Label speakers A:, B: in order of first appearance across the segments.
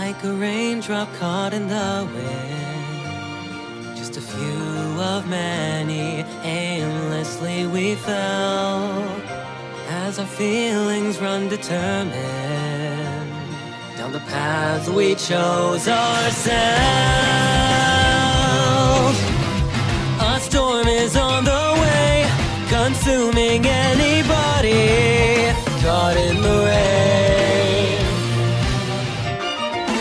A: like a raindrop caught in the wind. Just a few of many, aimlessly we fell. As our feelings run determined down the path we chose ourselves. A storm is on the way, consuming anybody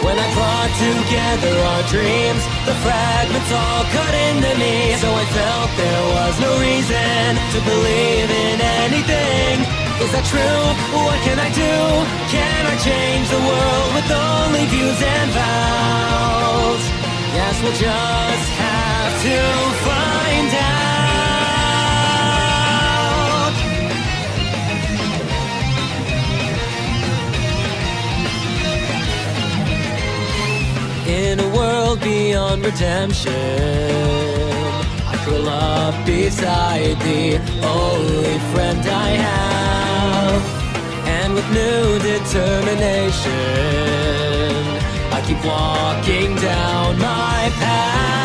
A: When I brought together our dreams, the fragments all cut into me. So I felt there was no reason to believe in anything. Is that true? What can I do? Can I change the world with only views and vows? Yes, we'll just have to In a world beyond redemption, I curl up beside the only friend I have. And with new determination, I keep walking down my path.